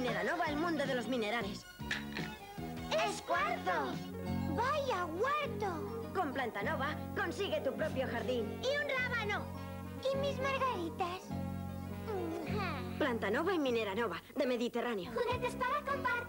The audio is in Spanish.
¡Pásamelo! El mundo de los minerales. ¡Es cuarzo! ¡Vaya huerto! Con Plantanova consigue tu propio jardín. ¡Y un rábano! ¿Y mis margaritas? Plantanova y Mineranova, de Mediterráneo. Juguetes para compartir.